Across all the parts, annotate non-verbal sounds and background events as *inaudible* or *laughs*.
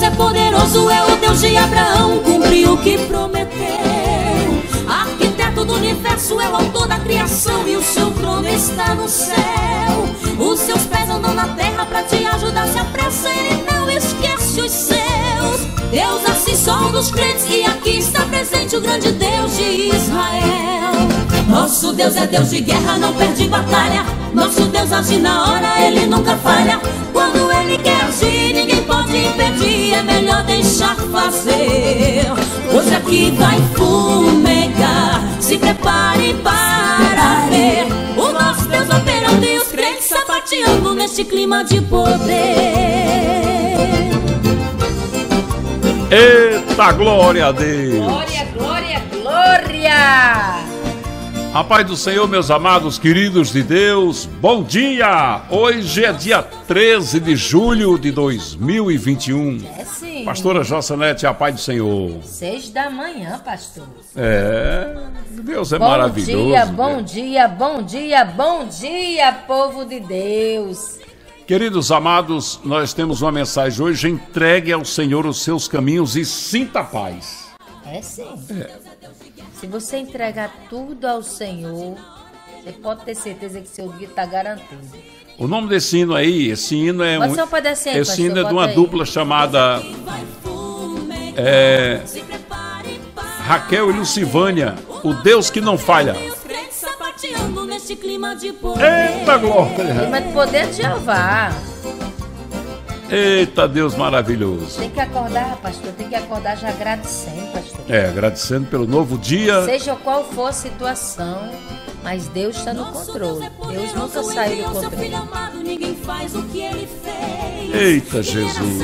Deus é poderoso, é o Deus de Abraão, cumpriu o que prometeu. Arquiteto do universo, é o autor da criação e o seu trono está no céu. Os seus pés andam na terra pra te ajudar, se apressa, ele não esquece os seus. Deus assim som dos crentes e aqui está presente o grande Deus de Israel. Nosso Deus é Deus de guerra, não perde batalha. Nosso Deus age na hora, ele nunca falha. Quando ele quer agir, ninguém pode impedir. É melhor deixar fazer. Hoje aqui vai fumegar. Se prepare para ver o nosso Deus operando e os crentes sapateando neste clima de poder. Eita, glória a Deus! Glória, glória, glória! A paz do Senhor, meus amados queridos de Deus, bom dia! Hoje é dia 13 de julho de 2021. É sim. Pastora Jossanete, a paz do Senhor. Seis da manhã, pastor. É, Deus é bom maravilhoso. dia, bom né? dia, bom dia, bom dia, povo de Deus. Queridos amados, nós temos uma mensagem hoje: entregue ao Senhor os seus caminhos e sinta paz. É sim. Se você entregar tudo ao Senhor, você pode ter certeza que seu dia está garantido. O nome desse hino aí, esse hino é Pode um, esse pastor, hino é de uma aí. dupla chamada É. Raquel e Lucivânia, o Deus que não falha. Os crentes sapateando neste clima de poder. Eita glória! Clima de poder de Jeová. Eita Deus maravilhoso. Tem que acordar, pastor. Tem que acordar já agradecendo, pastor. É, agradecendo pelo novo dia. Seja qual for a situação, mas Deus está no controle. Deus nunca saiu do filho controle. amado, ninguém faz o que ele fez. Eita, Jesus.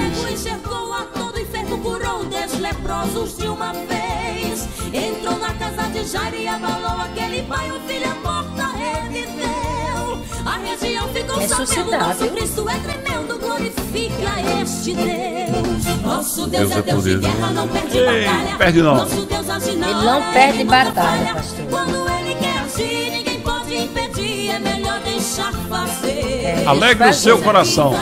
Entrou na casa de Jairo e abalou aquele pai, o filho morta reviveu. Sabendo, nosso Cristo é tremendo, glorifica este Deus. Nosso Deus, Deus é é Deus de poderoso. guerra, não perde Ei, batalha. perde não. Nosso Deus age na Ele não perde batalha, pastor. Quando ele quer agir, ninguém pode impedir, é melhor deixar fazer. Alegre o seu coração.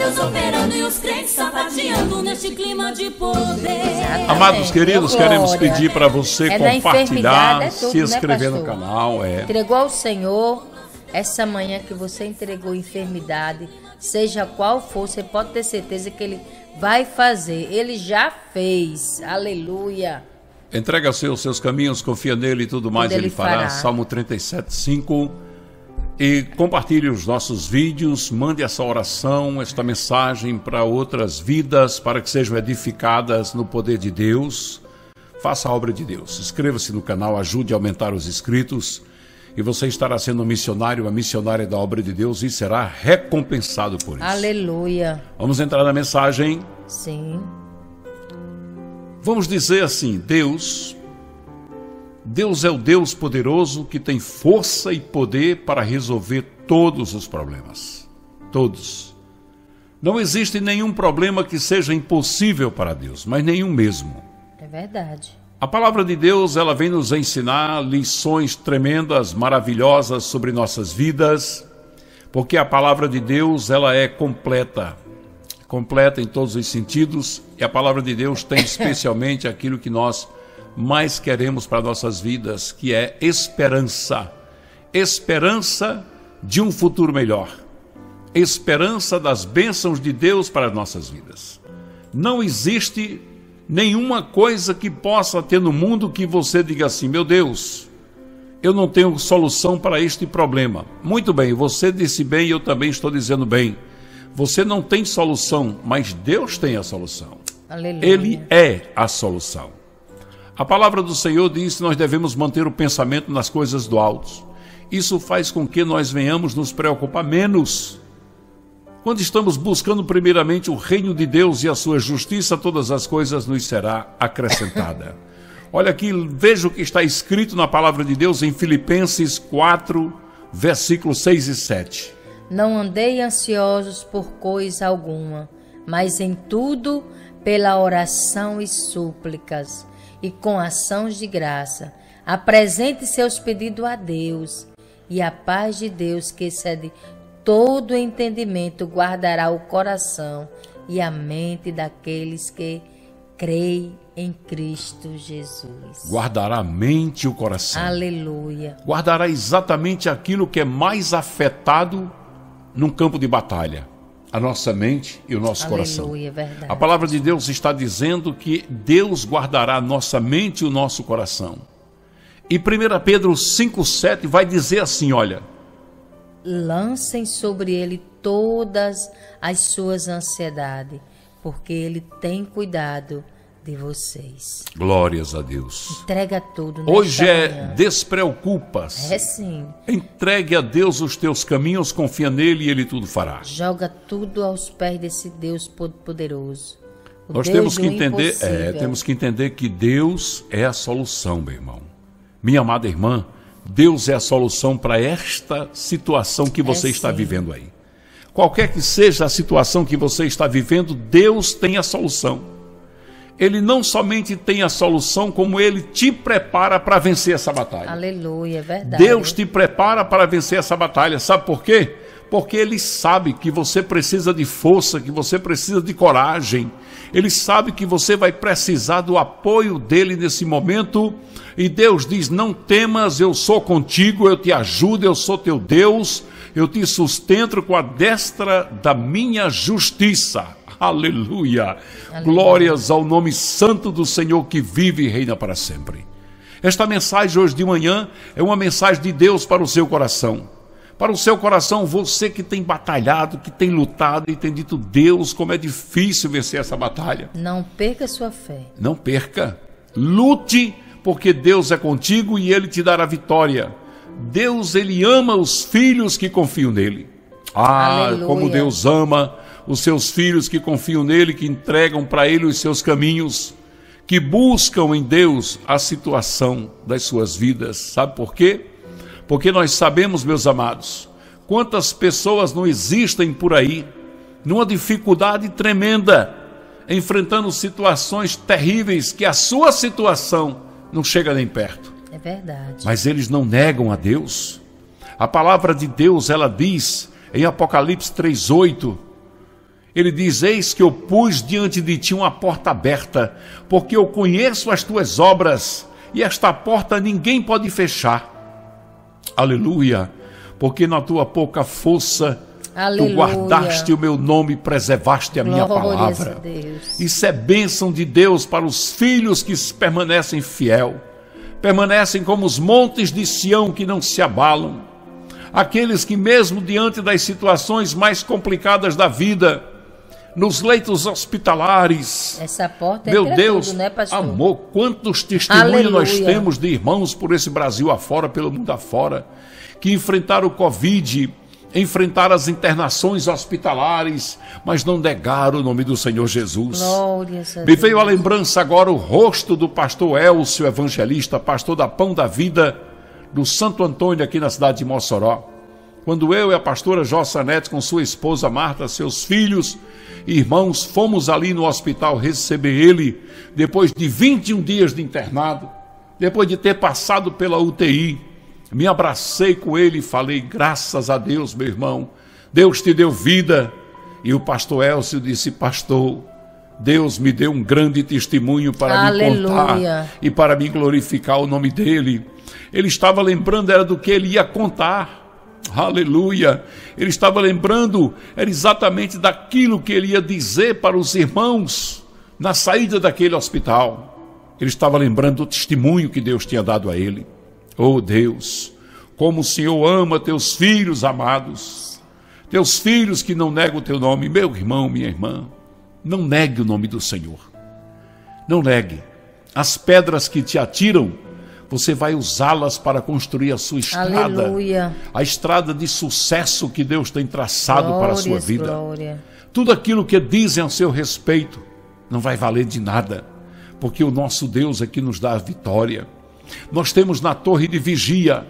Deus operando e os crentes sapateando neste clima de poder. Amados queridos, queremos pedir para você É compartilhar, é tudo, se né, inscrever no pastor? canal. É. Entregou ao Senhor essa manhã que você entregou enfermidade, seja qual for, você pode ter certeza que Ele vai fazer. Ele já fez. Aleluia. Entrega os seus, caminhos, confia nele e tudo mais ele ele fará. fará. Salmo 37, 5. E compartilhe os nossos vídeos, mande essa oração, esta mensagem para outras vidas, para que sejam edificadas no poder de Deus. Faça a obra de Deus. Inscreva-se no canal, ajude a aumentar os inscritos. E você estará sendo um missionário, uma missionária da obra de Deus e será recompensado por isso. Aleluia. Vamos entrar na mensagem. Sim. Vamos dizer assim: Deus, Deus é o Deus poderoso que tem força e poder para resolver todos os problemas. Todos. Não existe nenhum problema que seja impossível para Deus, mas nenhum mesmo. É verdade. A palavra de Deus, ela vem nos ensinar lições tremendas, maravilhosas sobre nossas vidas, porque a palavra de Deus, ela é completa, completa em todos os sentidos, e a palavra de Deus tem *laughs* especialmente aquilo que nós mais queremos para nossas vidas, que é esperança. Esperança de um futuro melhor. Esperança das bênçãos de Deus para as nossas vidas. Não existe nenhuma coisa que possa ter no mundo que você diga assim: meu Deus, eu não tenho solução para este problema. Muito bem, você disse bem e eu também estou dizendo bem. Você não tem solução, mas Deus tem a solução. Aleluia. Ele é a solução. A palavra do Senhor diz que nós devemos manter o pensamento nas coisas do alto. Isso faz com que nós venhamos nos preocupar menos. Quando estamos buscando primeiramente o reino de Deus e a sua justiça, todas as coisas nos será acrescentada. *laughs* Olha aqui, veja o que está escrito na palavra de Deus em Filipenses 4, versículos 6 e 7. Não andei ansiosos por coisa alguma, mas em tudo pela oração e súplicas e com ações de graça. Apresente seus pedidos a Deus e a paz de Deus que excede todo entendimento guardará o coração e a mente daqueles que creem em Cristo Jesus. Guardará a mente e o coração. Aleluia. Guardará exatamente aquilo que é mais afetado num campo de batalha. A nossa mente e o nosso Aleluia, coração. verdade. A palavra de Deus está dizendo que Deus guardará a nossa mente e o nosso coração. E 1 Pedro 5,7 vai dizer assim: olha, Lancem sobre ele todas as suas ansiedades, porque ele tem cuidado de vocês. glórias a Deus. Entrega tudo. Hoje é manhã. despreocupas. É sim. Entregue a Deus os teus caminhos, confia nele e ele tudo fará. Joga tudo aos pés desse Deus poderoso. O Nós Deus temos que entender, é, temos que entender que Deus é a solução, meu irmão. Minha amada irmã, Deus é a solução para esta situação que você É está sim. vivendo aí. Qualquer que seja a situação que você está vivendo, Deus tem a solução. Ele não somente tem a solução, como ele te prepara para vencer essa batalha. Aleluia, é verdade. Deus te prepara para vencer essa batalha. Sabe por quê? Porque Ele sabe que você precisa de força, que você precisa de coragem. Ele sabe que você vai precisar do apoio dele nesse momento. E Deus diz: Não temas, eu sou contigo, eu te ajudo, eu sou teu Deus, eu te sustento com a destra da minha justiça. Aleluia. Glórias ao nome santo do Senhor que vive e reina para sempre. Esta mensagem hoje de manhã é uma mensagem de Deus para o seu coração. Para o seu coração, você que tem batalhado, que tem lutado e tem dito, Deus, como é difícil vencer essa batalha. Não perca sua fé. Não perca. Lute, porque Deus é contigo e Ele te dará vitória. Deus, Ele ama os filhos que confiam nele. Ah, Aleluia. como Deus ama os seus filhos que confiam nele, que entregam para Ele os seus caminhos, que buscam em Deus a situação das suas vidas. Sabe por quê? Porque nós sabemos, meus amados, quantas pessoas não existem por aí, numa dificuldade tremenda, enfrentando situações terríveis que a sua situação não chega nem perto. É verdade. Mas eles não negam a Deus. A palavra de Deus, ela diz em Apocalipse 3:8, ele diz: Eis que eu pus diante de ti uma porta aberta, porque eu conheço as tuas obras, e esta porta ninguém pode fechar. Aleluia! Porque na tua pouca força Aleluia. tu guardaste o meu nome e preservaste a minha Glórias palavra. a. Isso é bênção de Deus para os filhos que permanecem fiel, permanecem como os montes de Sião que não se abalam, aqueles que, mesmo diante das situações mais complicadas da vida, nos leitos hospitalares, Essa porta meu entra Deus, tudo, né, pastor? amor, quantos testemunhos nós Aleluia. temos de irmãos por esse Brasil afora, pelo mundo afora, que enfrentaram o Covid, enfrentaram as internações hospitalares, mas não negaram o nome do Senhor Jesus. Glórias a Me veio à lembrança agora o rosto do pastor Elcio Evangelista, pastor da Pão da Vida, do Santo Antônio, aqui na cidade de Mossoró. Quando eu e a pastora Jossanete, com sua esposa Marta, seus filhos e irmãos, fomos ali no hospital receber ele, depois de 21 dias de internado, depois de ter passado pela UTI, me abracei com ele e falei: graças a Deus, meu irmão, Deus te deu vida. E o pastor Elcio disse: Pastor, Deus me deu um grande testemunho para Aleluia. me contar e para me glorificar o nome dele. Ele estava lembrando, era do que ele ia contar. Aleluia! Ele estava lembrando, era exatamente daquilo que ele ia dizer para os irmãos na saída daquele hospital. Ele estava lembrando do testemunho que Deus tinha dado a ele. Oh Deus, como o Senhor ama teus filhos amados, teus filhos que não negam o teu nome, meu irmão, minha irmã, não negue o nome do Senhor. Não negue. As pedras que te atiram, você vai usá-las para construir a sua estrada. Aleluia. A estrada de sucesso que Deus tem traçado para a sua Glórias, vida. Glória. Tudo aquilo que dizem a seu respeito não vai valer de nada, porque o nosso Deus é que nos dá a vitória. Nós temos na torre de vigia,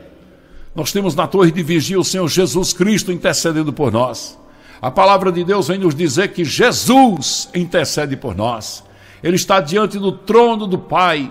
nós temos na torre de vigia o Senhor Jesus Cristo intercedendo por nós. A palavra de Deus vem nos dizer que Jesus intercede por nós. Ele está diante do trono do Pai,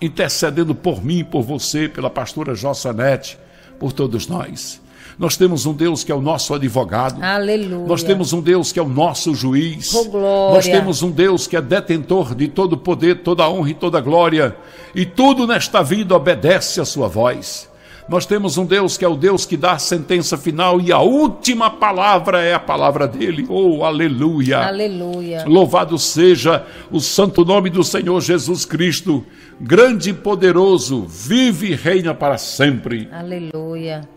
intercedendo por mim, por você, pela pastora Jossanete, por todos nós. Nós temos um Deus que é o nosso advogado. Aleluia. Nós temos um Deus que é o nosso juiz. Oh, glória. Nós temos um Deus que é detentor de todo poder, toda honra e toda glória. E tudo nesta vida obedece à sua voz. Nós temos um Deus que é o Deus que dá a sentença final e a última palavra é a palavra dele. Oh, aleluia. Aleluia. Louvado seja o santo nome do Senhor Jesus Cristo, grande e poderoso, vive e reina para sempre. Aleluia.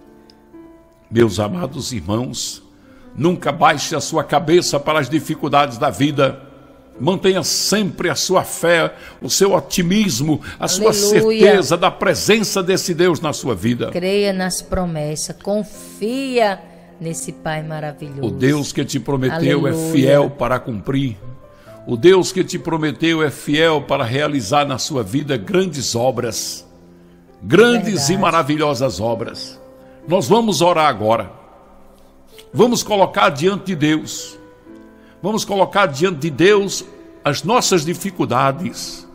Meus amados irmãos, nunca baixe a sua cabeça para as dificuldades da vida. Mantenha sempre a sua fé, o seu otimismo, a sua Aleluia. certeza da presença desse Deus na sua vida. Creia nas promessas. Confia nesse Pai maravilhoso. O Deus que te prometeu é Aleluia. fiel para cumprir. O Deus que te prometeu é fiel para realizar na sua vida grandes obras. Grandes Verdade. e maravilhosas obras. Nós vamos orar agora. Vamos colocar diante de Deus. Vamos colocar diante de Deus as nossas dificuldades.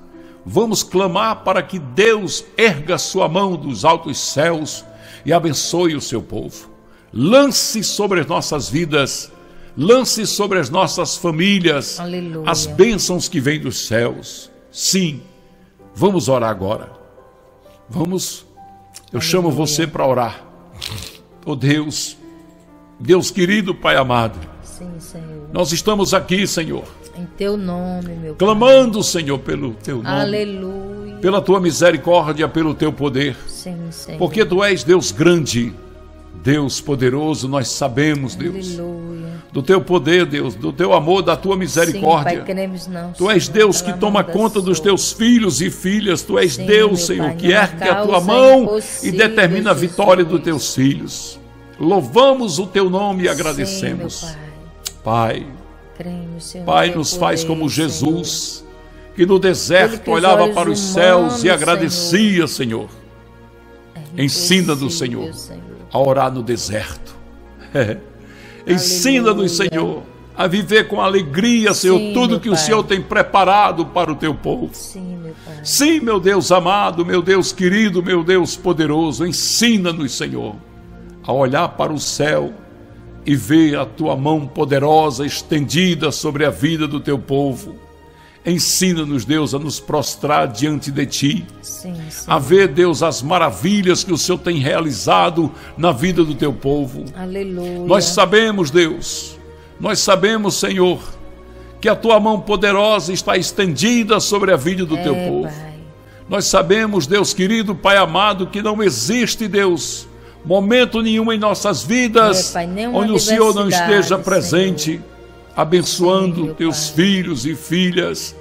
Vamos clamar para que Deus erga sua mão dos altos céus e abençoe o seu povo. Lance sobre as nossas vidas, lance sobre as nossas famílias Aleluia. as bênçãos que vêm dos céus. Sim, vamos orar agora. Vamos, eu chamo você para orar. Oh Deus, Deus querido, Pai amado, Sim, Senhor. nós estamos aqui, Senhor, Em teu nome, meu Pai. clamando, Senhor, pelo teu nome, Aleluia. pela tua misericórdia, pelo teu poder, Sim, Senhor. porque tu és Deus grande, Deus poderoso, nós sabemos, Deus, Aleluia. do teu poder, Deus, do teu amor, da tua Sim, misericórdia. Pai, cremos não. Tu és Deus que toma conta dos teus filhos e filhas. Tu és Sim, Deus, Senhor, Pai, que ergue a tua mão e determina a Jesus. vitória dos teus filhos. Louvamos o teu nome e Sim, agradecemos. meu Pai. Pai, Senhor, teu nos faz poder, como Senhor. Jesus, que no deserto os olhava para os humanos, céus e Senhor, agradecia, Senhor, É Ensina-nos, impossível, Senhor. a orar no deserto. *laughs* Ensina-nos, Aleluia. Senhor, a viver com alegria, Senhor, Sim, tudo que o Pai. Senhor tem preparado para o teu povo. Sim, meu Pai. Sim, meu Deus amado, meu Deus querido, meu Deus poderoso, ensina-nos, Senhor, a olhar para o céu e ver a tua mão poderosa estendida sobre a vida do teu povo. Ensina-nos, Deus, a nos prostrar diante de ti, Sim, sim. a ver, Deus, as maravilhas que o Senhor tem realizado na vida do teu povo. Aleluia. Nós sabemos, Deus, nós sabemos, Senhor, que a tua mão poderosa está estendida sobre a vida do teu é, povo. Pai. Nós sabemos, Deus querido, Pai amado, que não existe, Deus, momento nenhum em nossas vidas É, Pai, onde o Senhor não esteja presente, abençoando Sim, teus Pai. filhos e filhas.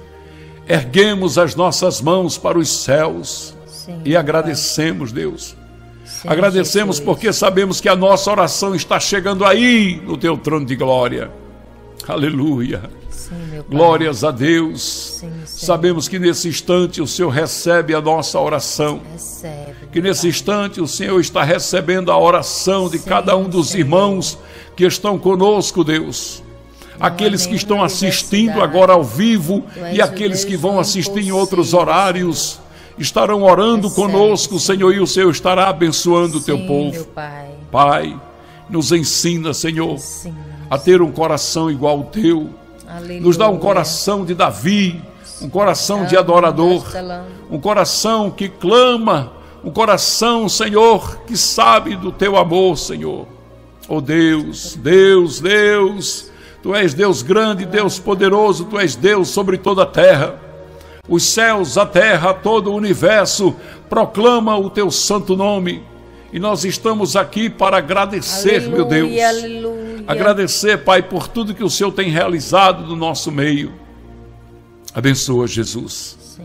Erguemos as nossas mãos para os céus Sim, e agradecemos, Deus. Pai. Sim, Agradecemos Jesus. porque sabemos que a nossa oração está chegando aí no teu trono de glória. Aleluia. Glórias a Deus. Sim. Sabemos que nesse instante o Senhor recebe a nossa oração. Recebe. Que nesse Pai. instante o Senhor está recebendo a oração de Sim, cada um dos Senhor. irmãos que estão conosco, Deus. Aqueles que estão assistindo agora ao vivo e aqueles que vão assistir em outros horários estarão orando conosco, Senhor, e o Senhor estará abençoando o teu povo. Pai. Nos ensina, Senhor, a ter um coração igual ao teu. Aleluia. Nos dá um coração de Davi, um coração de adorador, um coração que clama, um coração, Senhor, que sabe do teu amor, Senhor. Oh Deus, Deus, Deus, tu és Deus grande, Deus poderoso, tu és Deus sobre toda a terra. Os céus, a terra, todo o universo proclama o teu santo nome. E nós estamos aqui para agradecer, meu Deus. Aleluia, aleluia. Agradecer, Pai, por tudo que o Senhor tem realizado no nosso meio. Abençoa, Jesus.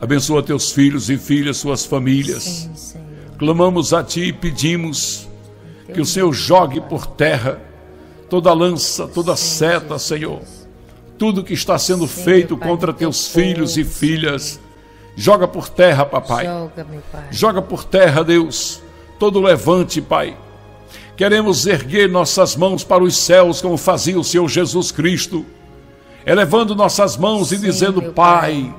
Abençoa teus filhos e filhas, suas famílias. Clamamos a Ti e pedimos que o Senhor jogue por terra toda lança, toda seta, Senhor. Tudo que está sendo feito contra teus filhos e filhas. Joga por terra, papai. Joga por terra, Deus, todo levante, Pai. Queremos erguer nossas mãos para os céus, como fazia o Senhor Jesus Cristo, elevando nossas mãos e Sim, dizendo: meu Pai,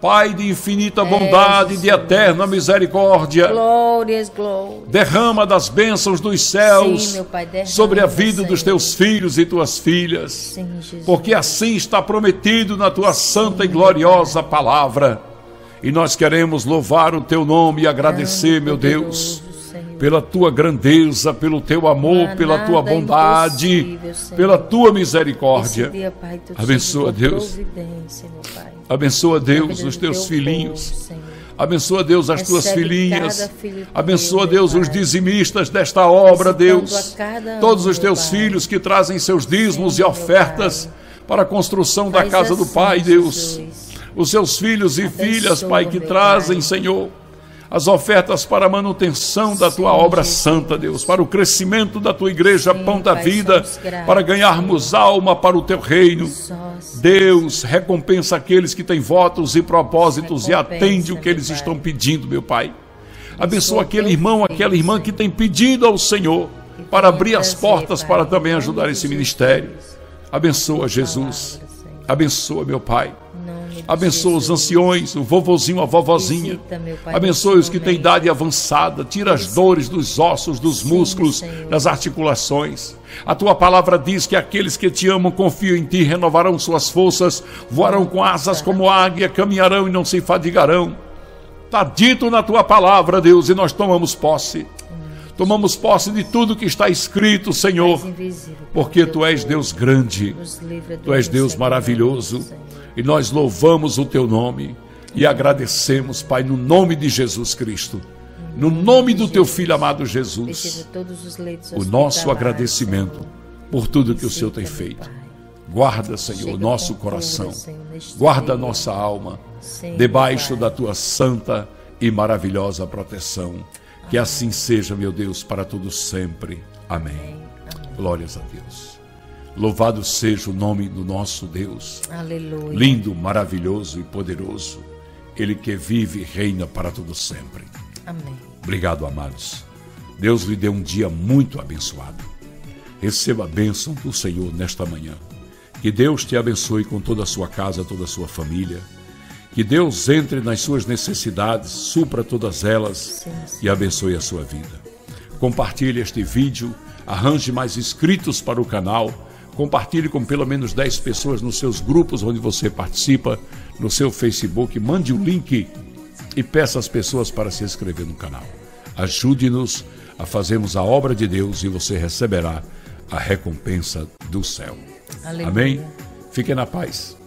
Pai de infinita bondade, de eterna misericórdia. Glórias, glórias. Derrama das bênçãos dos céus Sim, Pai, sobre a vida dos teus filhos e tuas filhas. Sim. Porque assim está prometido na tua santa e gloriosa palavra. E nós queremos louvar o teu nome e agradecer, meu Deus. Pela tua grandeza, pelo teu amor, pela tua bondade, pela tua misericórdia. dia, Pai, tu Abençoa, Deus. Abençoa, Deus, os do teus teu filhinhos. povo. Abençoa, Deus, as tuas Recebe filhinhas. filho teu, Abençoa, Deus, os dizimistas desta obra, Deus. um, Todos os teus Pai. filhos que trazem seus dízimos Sim, e ofertas para a construção da Faz casa do assim, Pai, Deus. Jesus. Os seus filhos e Abençoa, filhas, Pai, que trazem, Pai. Senhor, as ofertas para a manutenção da tua obra santa, Deus, para o crescimento da tua igreja, pão da vida, para ganharmos alma para o teu reino. Deus recompensa aqueles que têm votos e propósitos e atende o que eles estão pedindo, meu Pai. Abençoa aquele irmão, aquela irmã que tem pedido ao Senhor para abrir as portas para também ajudar esse ministério. Abençoa Jesus. Abençoa, meu Pai. Abençoa os anciões, o vovozinho, a vovozinha. Abençoa os que têm idade avançada. Tira as dores dos ossos, dos músculos, das articulações. A tua palavra diz que aqueles que te amam confiam em ti, renovarão suas forças, voarão com asas como águia, caminharão e não se fadigarão. Está dito na tua palavra, Deus, e nós tomamos posse. Tomamos posse de tudo que está escrito, Senhor, porque tu és. Deus grande. Tu és Deus maravilhoso e nós louvamos o teu nome e agradecemos, Pai, no nome de Jesus Cristo, no nome do teu filho amado Jesus, o nosso agradecimento por tudo que o Senhor tem feito. Guarda, Senhor, nosso coração, guarda nossa alma debaixo da tua santa e maravilhosa proteção. Que assim seja, meu Deus, para todos sempre. Amém. Amém. Glórias a Deus. Louvado seja o nome do nosso Deus. Aleluia. lindo, maravilhoso e poderoso, Ele que vive e reina para todo sempre. Amém. Obrigado, amados. Deus lhe deu um dia muito abençoado. Receba a bênção do Senhor nesta manhã. Que Deus te abençoe com toda a sua casa, toda a sua família. Que Deus entre nas suas necessidades, supra todas elas e abençoe a sua vida. Compartilhe este vídeo, arranje mais inscritos para o canal, compartilhe com pelo menos 10 pessoas nos seus grupos onde você participa, no seu Facebook, mande o link e peça às pessoas para se inscrever no canal. Ajude-nos a fazermos a obra de Deus e você receberá a recompensa do céu. Aleluia. Amém? Fiquem na paz.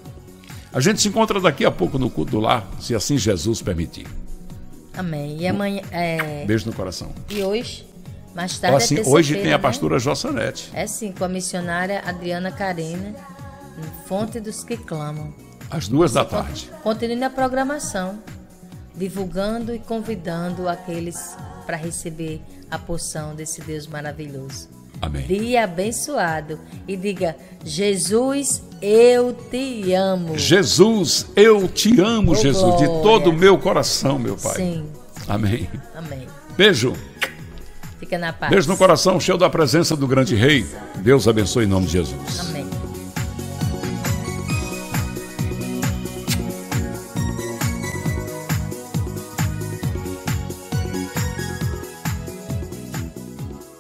A gente se encontra daqui a pouco no culto do lar, se assim Jesus permitir. Amém. E amanhã. É... Beijo no coração. E hoje, mais tarde. Assim, é hoje tem a né? pastora Jossanete. É sim, com a missionária Adriana Carina, Fonte dos que Clamam. Às duas da tarde. Continue na programação, divulgando e convidando aqueles para receber a porção desse Deus maravilhoso. Amém. Dia abençoado. E diga: Jesus, eu te amo. Jesus, eu te amo, Oh, Jesus, de glória. todo o meu coração, meu Pai. Sim, Amém. amém. Beijo. Fica na paz. Beijo no coração, cheio da presença do grande rei. Deus abençoe em nome de Jesus. Amém.